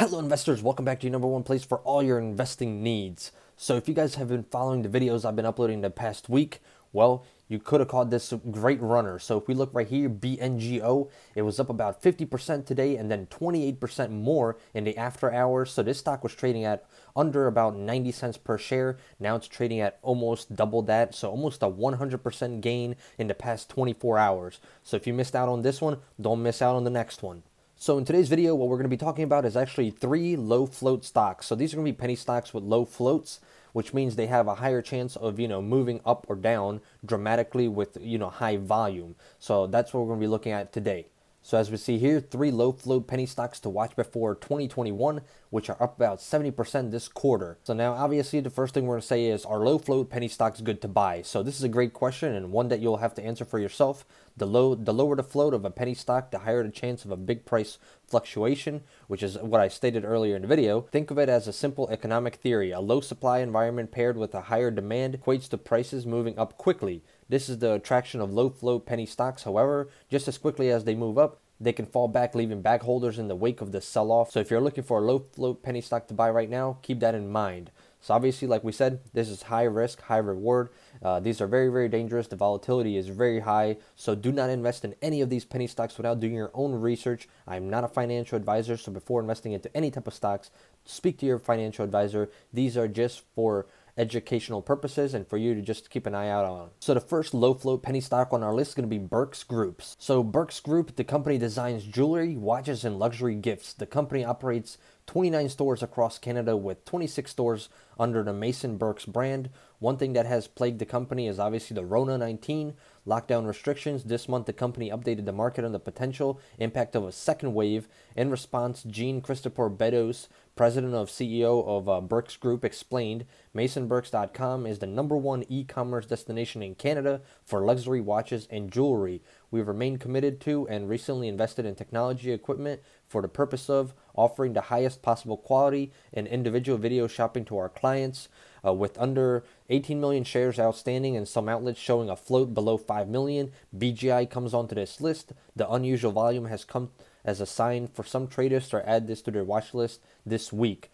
Hello investors, welcome back to your number one place for all your investing needs. So if you guys have been following the videos I've been uploading the past week, well, you could have called this great runner. So if we look right here, BNGO, it was up about 50% today and then 28% more in the after hours. So this stock was trading at under about 90 cents per share. Now it's trading at almost double that. So almost a 100% gain in the past 24 hours. So if you missed out on this one, don't miss out on the next one. So in today's video, what we're going to be talking about is actually three low float stocks. So these are going to be penny stocks with low floats, which means they have a higher chance of, you know, moving up or down dramatically with, you know, high volume. So that's what we're going to be looking at today. So as we see here, three low float penny stocks to watch before 2021, which are up about 70% this quarter. So now obviously the first thing we're going to say is are low float penny stocks good to buy? So this is a great question and one that you'll have to answer for yourself. The low the lower the float of a penny stock, the higher the chance of a big price fluctuation, which is what I stated earlier in the video. Think of it as a simple economic theory. A low supply environment paired with a higher demand equates to prices moving up quickly. This is the attraction of low float penny stocks. However, just as quickly as they move up, they can fall back, leaving bag holders in the wake of the sell off. So if you're looking for a low float penny stock to buy right now, keep that in mind. So obviously, like we said, this is high risk, high reward. Uh, these are very, very dangerous. The volatility is very high. So do not invest in any of these penny stocks without doing your own research. I'm not a financial advisor, so before investing into any type of stocks, speak to your financial advisor. These are just for educational purposes and for you to just keep an eye out on. So the first low float penny stock on our list is going to be Birks Groups. So Birks Group, the company designs jewelry, watches, and luxury gifts. The company operates 29 stores across Canada with 26 stores under the Maison Birks brand. One thing that has plagued the company is obviously the Rona 19 lockdown restrictions. This month, the company updated the market on the potential impact of a second wave. In response, Jean Christopher Bédos, president of CEO of uh, Birks Group, explained MaisonBirks.com is the number one e commerce destination in Canada for luxury watches and jewelry. We've remained committed to and recently invested in technology equipment for the purpose of offering the highest possible quality and individual video shopping to our clients. Uh, with under 18 million shares outstanding and some outlets showing a float below 5 million, BGI comes onto this list. The unusual volume has come as a sign for some traders to add this to their watch list this week.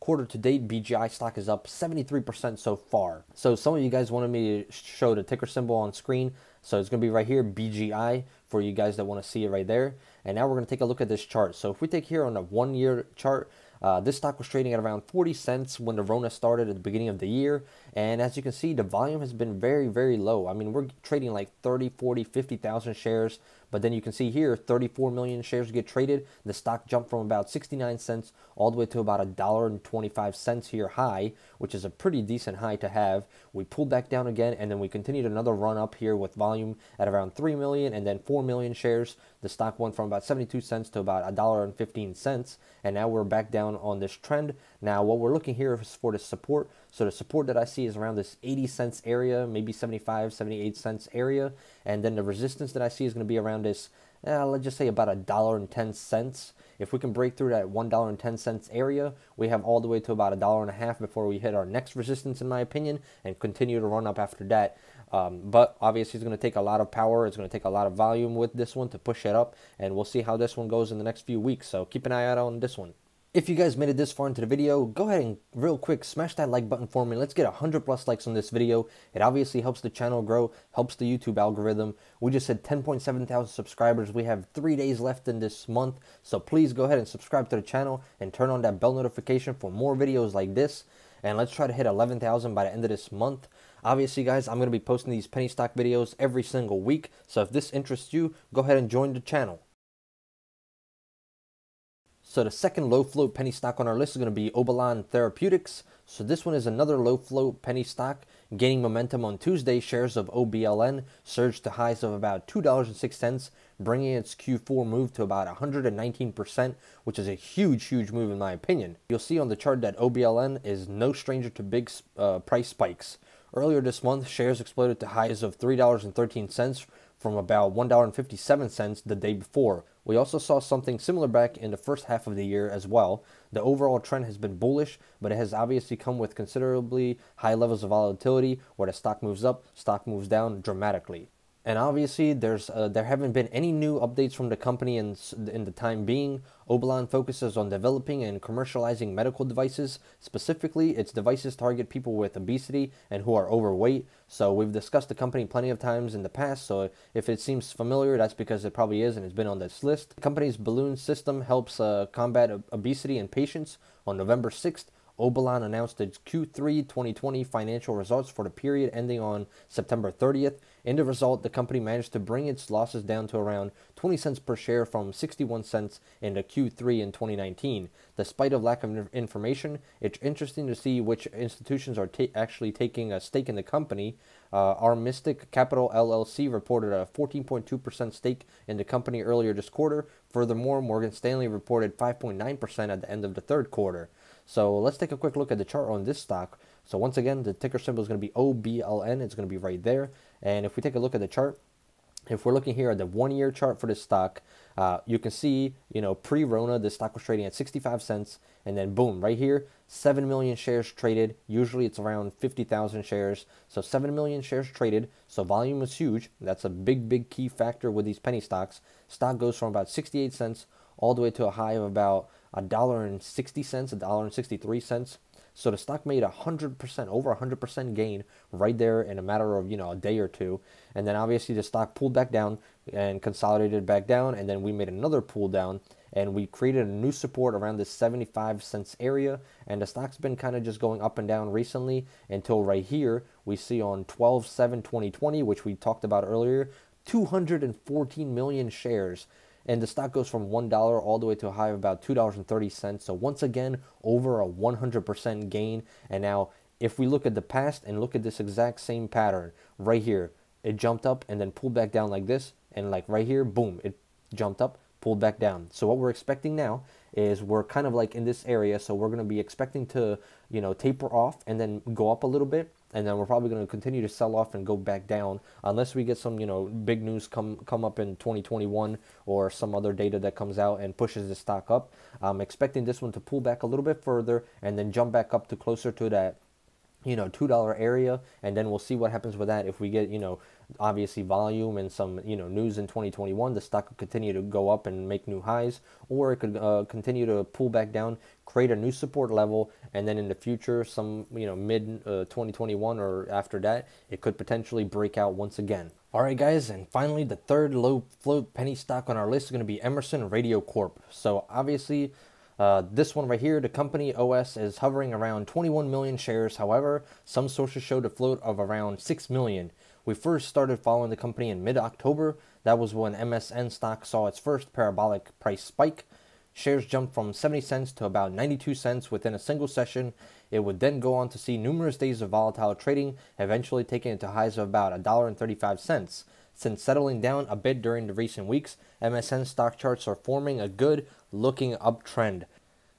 Quarter to date, BGI stock is up 73% so far. So some of you guys wanted me to show the ticker symbol on screen. So it's going to be right here, BGI, for you guys that want to see it right there. And now we're going to take a look at this chart. So if we take here on a one year chart, uh, this stock was trading at around 40 cents when the Rona started at the beginning of the year. And as you can see, the volume has been very, very low. I mean, we're trading like 30, 40, 50,000 shares. But then you can see here, 34 million shares get traded. The stock jumped from about 69 cents all the way to about a dollar and 25 cents here high, which is a pretty decent high to have. We pulled back down again, and then we continued another run up here with volume at around 3 million and then 4 million shares. The stock went from about 72 cents to about a dollar and 15 cents, and now we're back down on this trend. Now, what we're looking here is for the support. So the support that I see is around this 80 cents area, maybe 75, 78 cents area. And then the resistance that I see is going to be around this, uh, let's just say about a dollar and 10 cents. If we can break through that $1.10 area, we have all the way to about a dollar and a half before we hit our next resistance, in my opinion, and continue to run up after that. Um, but obviously, it's going to take a lot of power. It's going to take a lot of volume with this one to push it up, and we'll see how this one goes in the next few weeks. So keep an eye out on this one. If you guys made it this far into the video, go ahead and real quick smash that like button for me. Let's get 100 plus likes on this video. It obviously helps the channel grow, helps the YouTube algorithm. We just hit 10.7 thousand subscribers. We have three days left in this month. So please go ahead and subscribe to the channel and turn on that bell notification for more videos like this. And let's try to hit 11,000 by the end of this month. Obviously, guys, I'm going to be posting these penny stock videos every single week. So if this interests you, go ahead and join the channel. So the second low float penny stock on our list is going to be Obalon Therapeutics. So this one is another low float penny stock gaining momentum on Tuesday. Shares of OBLN surged to highs of about $2.06, bringing its Q4 move to about 119%, which is a huge, huge move in my opinion. You'll see on the chart that OBLN is no stranger to big uh, price spikes. Earlier this month, shares exploded to highs of $3.13 from about $1.57 the day before. We also saw something similar back in the first half of the year as well. The overall trend has been bullish, but it has obviously come with considerably high levels of volatility where the stock moves up, stock moves down dramatically. And obviously, there's uh, there haven't been any new updates from the company in in the time being. Obalon focuses on developing and commercializing medical devices. Specifically, its devices target people with obesity and who are overweight. So we've discussed the company plenty of times in the past. So if it seems familiar, that's because it probably is and it's been on this list. The company's balloon system helps uh, combat obesity in patients. On November 6th, Obalon announced its Q3 2020 financial results for the period ending on September 30th. In the result, the company managed to bring its losses down to around 20 cents per share from 61 cents in the Q3 in 2019. Despite a lack of information, it's interesting to see which institutions are ta actually taking a stake in the company. Uh, Armistice Capital LLC reported a 14.2% stake in the company earlier this quarter. Furthermore, Morgan Stanley reported 5.9% at the end of the third quarter. So let's take a quick look at the chart on this stock. So once again, the ticker symbol is going to be OBLN. It's going to be right there. And if we take a look at the chart, if we're looking here at the one-year chart for this stock, uh, you can see, you know, pre-Rona, the stock was trading at 65 cents, and then boom, right here, 7 million shares traded. Usually it's around 50,000 shares. So 7 million shares traded. So volume was huge. That's a big, big key factor with these penny stocks. Stock goes from about 68 cents all the way to a high of about a dollar and 60 cents, a dollar and 63 cents. So the stock made a hundred percent, over a hundred percent gain right there in a matter of you know a day or two, and then obviously the stock pulled back down and consolidated back down, and then we made another pull down, and we created a new support around this 75 cents area, and the stock's been kind of just going up and down recently until right here we see on 12/7/2020, which we talked about earlier, 214 million shares and the stock goes from $1 all the way to a high of about $2.30. So once again, over a 100% gain. And now if we look at the past and look at this exact same pattern right here, it jumped up and then pulled back down like this. And like right here, boom, it jumped up, pulled back down. So what we're expecting now is we're kind of like in this area. So we're going to be expecting to, you know, taper off and then go up a little bit and then we're probably going to continue to sell off and go back down unless we get some you know big news come come up in 2021 or some other data that comes out and pushes the stock up. I'm expecting this one to pull back a little bit further and then jump back up to closer to that you know two dollar area and then we'll see what happens with that. If we get you know obviously volume and some you know news in 2021 the stock could continue to go up and make new highs or it could uh, continue to pull back down create a new support level and then in the future some you know mid uh, 2021 or after that it could potentially break out once again. All right guys and finally the third low float penny stock on our list is going to be emerson radio corp. So obviously uh, this one right here, the company OS is hovering around 21 million shares. However, some sources showed a float of around 6 million. We first started following the company in mid October. That was when MSN stock saw its first parabolic price spike. Shares jumped from 70 cents to about 92 cents within a single session. It would then go on to see numerous days of volatile trading, eventually taking it to highs of about $1.35. Since settling down a bit during the recent weeks, MSN stock charts are forming a good looking uptrend.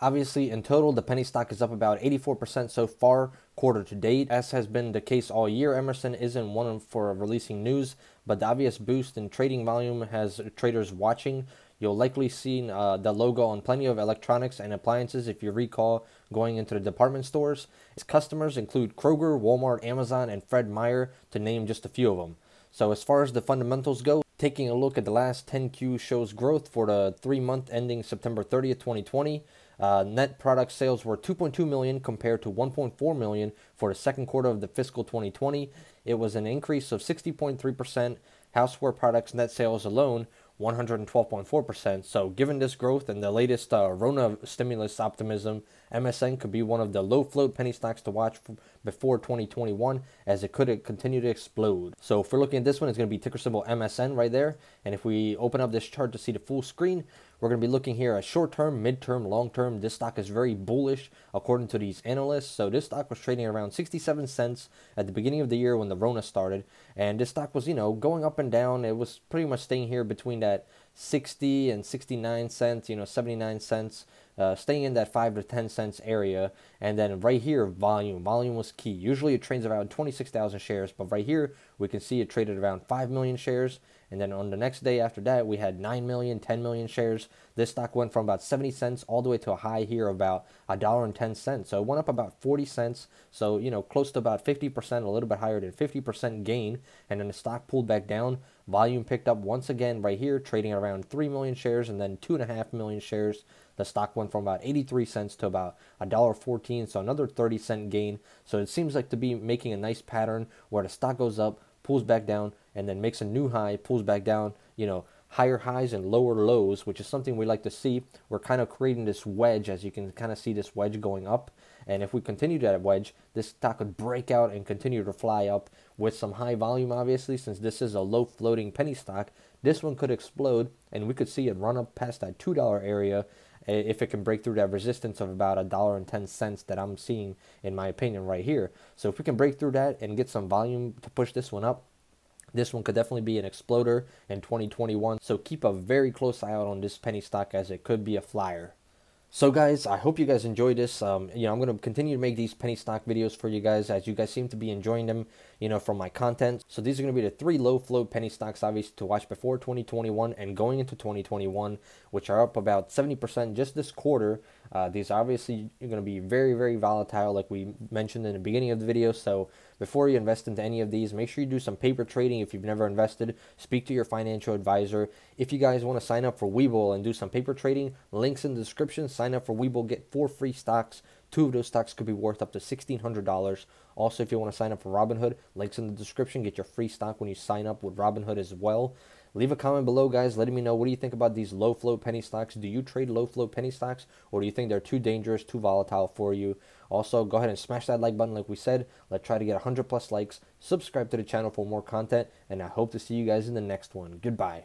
Obviously, in total, the penny stock is up about 84% so far quarter to date. As has been the case all year, Emerson isn't one for releasing news, but the obvious boost in trading volume has traders watching. You'll likely see uh, the logo on plenty of electronics and appliances if you recall going into the department stores. Its customers include Kroger, Walmart, Amazon, and Fred Meyer, to name just a few of them. So as far as the fundamentals go, taking a look at the last 10Q shows growth for the three month ending September 30th, 2020. Uh, net product sales were 2.2 million compared to 1.4 million for the second quarter of the fiscal 2020. It was an increase of 60.3%. Houseware products net sales alone 112.4%. So, given this growth and the latest uh, Rona stimulus optimism, MSN could be one of the low float penny stocks to watch before 2021 as it could continue to explode. So, if we're looking at this one, it's going to be ticker symbol MSN right there. And if we open up this chart to see the full screen, we're going to be looking here at short term, mid term, long term. This stock is very bullish according to these analysts. So this stock was trading around 67 cents at the beginning of the year when the Rona started. And this stock was, you know, going up and down. It was pretty much staying here between that 60 and 69 cents, you know, 79 cents uh, staying in that 5 to 10 cents area. And then right here, volume. Volume was key. Usually it trades around 26,000 shares, but right here, we can see it traded around 5 million shares. And then on the next day after that, we had 9 million, 10 million shares. This stock went from about 70 cents all the way to a high here of about a dollar and 10 cents. So it went up about 40 cents. So, you know, close to about 50%, a little bit higher than 50% gain. And then the stock pulled back down Volume picked up once again right here, trading at around 3 million shares and then 2.5 million shares. The stock went from about 83 cents to about $1.14, so another 30 cent gain. So it seems like to be making a nice pattern where the stock goes up, pulls back down, and then makes a new high, pulls back down, you know, higher highs and lower lows, which is something we like to see. We're kind of creating this wedge, as you can kind of see this wedge going up. And if we continue that wedge, this stock could break out and continue to fly up with some high volume, obviously, since this is a low floating penny stock. This one could explode, and we could see it run up past that $2 area if it can break through that resistance of about a dollar and ten cents that I'm seeing in my opinion right here. So if we can break through that and get some volume to push this one up, this one could definitely be an exploder in 2021. So keep a very close eye out on this penny stock as it could be a flyer. So guys, I hope you guys enjoyed this. Um, you know, I'm going to continue to make these penny stock videos for you guys as you guys seem to be enjoying them, you know, from my content. So these are going to be the three low flow penny stocks obviously to watch before 2021 and going into 2021, which are up about 70% just this quarter. Uh, these obviously are going to be very, very volatile like we mentioned in the beginning of the video. So before you invest into any of these, make sure you do some paper trading if you've never invested. Speak to your financial advisor. If you guys want to sign up for Webull and do some paper trading, links in the description. Sign up for Webull, get four free stocks. Two of those stocks could be worth up to $1,600. Also, if you want to sign up for Robinhood, links in the description. Get your free stock when you sign up with Robinhood as well. Leave a comment below, guys, letting me know what do you think about these low flow penny stocks. Do you trade low flow penny stocks, or do you think they're too dangerous, too volatile for you? Also, go ahead and smash that like button, like we said. Let's try to get 100 plus likes. Subscribe to the channel for more content, and I hope to see you guys in the next one. Goodbye.